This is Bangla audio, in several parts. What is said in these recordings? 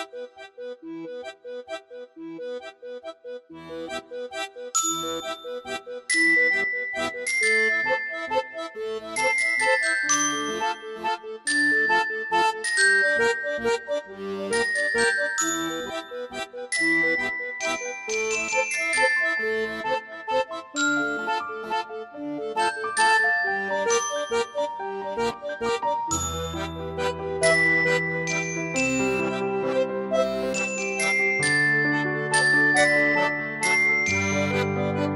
Thank you.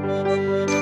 Música